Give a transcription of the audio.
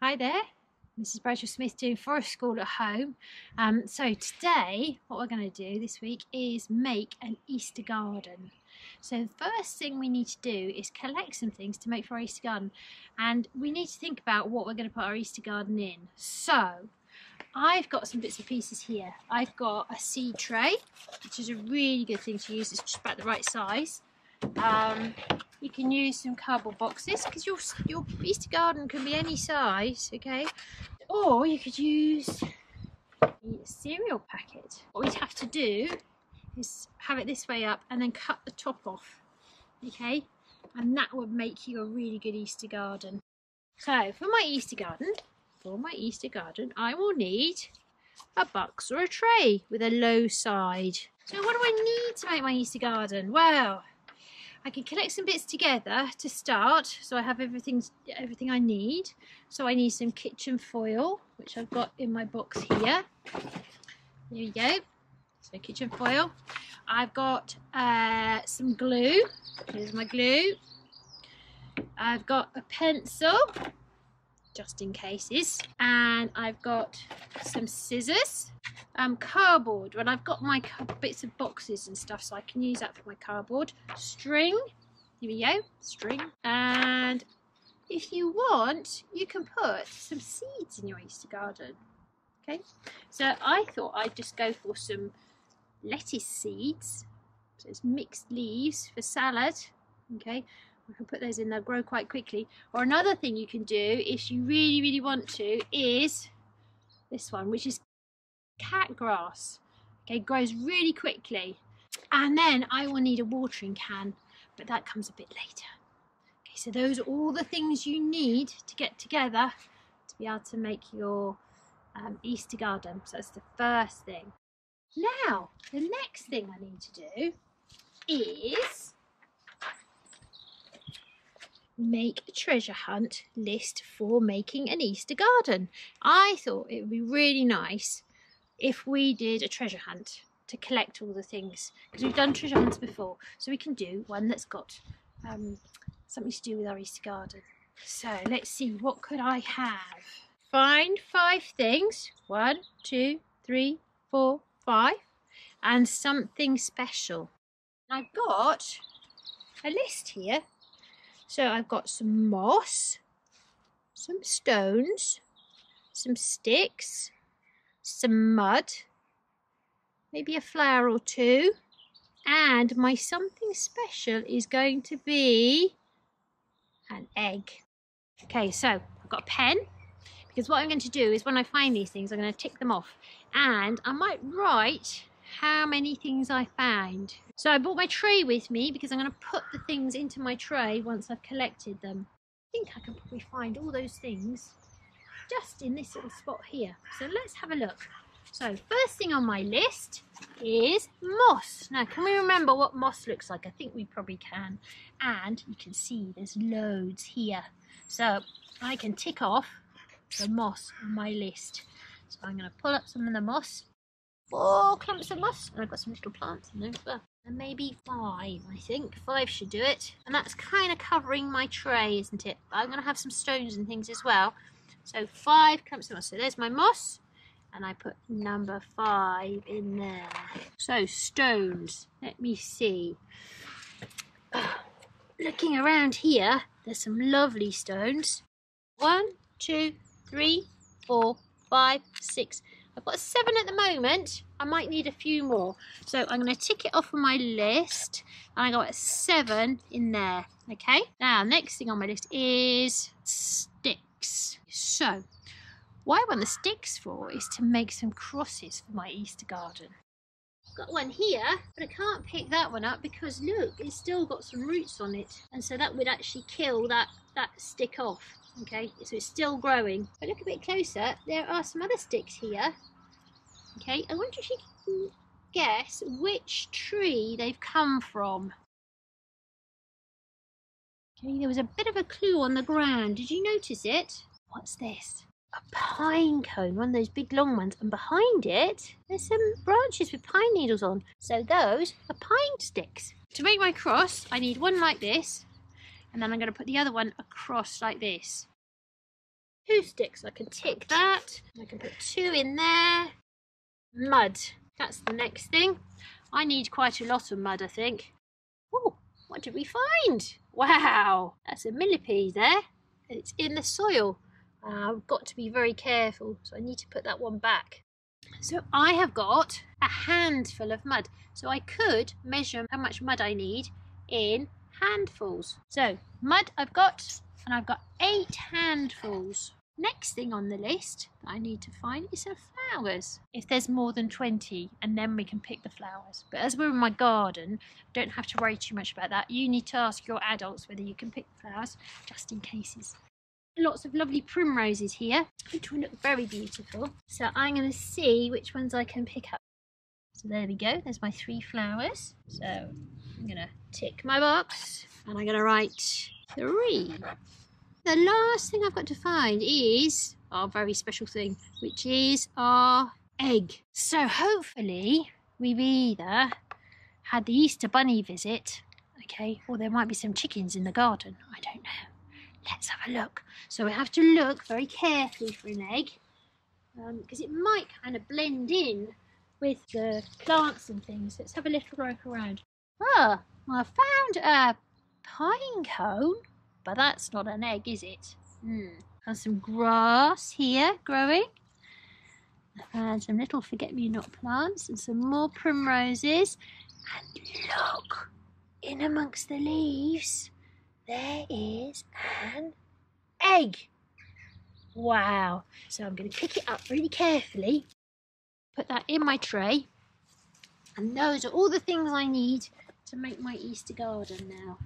Hi there, Mrs. Bradshaw Smith doing Forest School at home. Um, so today, what we're going to do this week is make an Easter garden. So the first thing we need to do is collect some things to make for our Easter garden, and we need to think about what we're going to put our Easter garden in. So I've got some bits and pieces here. I've got a seed tray, which is a really good thing to use. It's just about the right size. Um, you can use some cardboard boxes because your, your Easter garden can be any size, okay? Or you could use a cereal packet. What we'd have to do is have it this way up and then cut the top off, okay? And that would make you a really good Easter garden. So for my Easter garden, for my Easter garden, I will need a box or a tray with a low side. So what do I need to make my Easter garden? Well, I can collect some bits together to start so I have everything everything I need. So I need some kitchen foil which I've got in my box here. There you go. So kitchen foil. I've got uh, some glue. Here's my glue. I've got a pencil just in cases. And I've got some scissors um, cardboard when I've got my bits of boxes and stuff so I can use that for my cardboard. String here we go string. And if you want you can put some seeds in your Easter garden okay? So I thought I'd just go for some lettuce seeds. So it's mixed leaves for salad okay? We can put those in they'll grow quite quickly. Or another thing you can do if you really really want to is this one which is cat grass. Okay, grows really quickly. And then I will need a watering can, but that comes a bit later. Okay, so those are all the things you need to get together to be able to make your um, Easter garden. So that's the first thing. Now, the next thing I need to do is make a treasure hunt list for making an Easter garden. I thought it would be really nice if we did a treasure hunt to collect all the things because we've done treasure hunts before so we can do one that's got um, something to do with our Easter garden. So let's see what could I have? Find five things. One two three four five. And something special. I've got a list here. So I've got some moss some stones some sticks some mud, maybe a flower or two, and my something special is going to be an egg. Okay, so I've got a pen because what I'm going to do is when I find these things, I'm going to tick them off and I might write how many things I found. So I brought my tray with me because I'm going to put the things into my tray once I've collected them. I think I can probably find all those things just in this little spot here. So let's have a look. So first thing on my list is moss. Now can we remember what moss looks like? I think we probably can. And you can see there's loads here. So I can tick off the moss on my list. So I'm going to pull up some of the moss. Four clumps of moss. And I've got some little plants in there as well. And maybe five, I think. Five should do it. And that's kind of covering my tray, isn't it? I'm going to have some stones and things as well. So five clumps of moss. So there's my moss. And I put number five in there. So stones. Let me see. Oh, looking around here, there's some lovely stones. One, two, three, four, five, six. I've got seven at the moment. I might need a few more. So I'm going to tick it off on my list. And I got seven in there. Okay. Now, next thing on my list is sticks. So, what I want the sticks for is to make some crosses for my Easter garden. I've got one here, but I can't pick that one up because look, it's still got some roots on it. And so that would actually kill that, that stick off. Okay, so it's still growing. But look a bit closer, there are some other sticks here. Okay, I wonder if you can guess which tree they've come from. Okay, there was a bit of a clue on the ground. Did you notice it? What's this? A pine cone, one of those big long ones, and behind it there's some branches with pine needles on. So those are pine sticks. To make my cross, I need one like this, and then I'm going to put the other one across like this. two sticks. I can tick that. I can put two in there. Mud. That's the next thing. I need quite a lot of mud, I think. Oh, what did we find? Wow, that's a millipede there. It's in the soil. Uh, I've got to be very careful, so I need to put that one back. So I have got a handful of mud. So I could measure how much mud I need in handfuls. So mud I've got, and I've got eight handfuls. Next thing on the list that I need to find is some flowers. If there's more than 20, and then we can pick the flowers. But as we're in my garden, don't have to worry too much about that. You need to ask your adults whether you can pick the flowers, just in cases. Lots of lovely primroses here, which will look very beautiful. So I'm going to see which ones I can pick up. So there we go, there's my three flowers. So I'm going to tick my box, and I'm going to write three the last thing I've got to find is our very special thing, which is our egg. So hopefully we've either had the Easter Bunny visit, okay, or there might be some chickens in the garden. I don't know. Let's have a look. So we have to look very carefully for an egg because um, it might kind of blend in with the plants and things. Let's have a little look around. Ah, well, I found a pine cone but that's not an egg, is it? Hmm. And some grass here growing. And some little forget-me-not plants and some more primroses. And look, in amongst the leaves, there is an egg. Wow. So I'm going to pick it up really carefully, put that in my tray. And those are all the things I need to make my Easter garden now.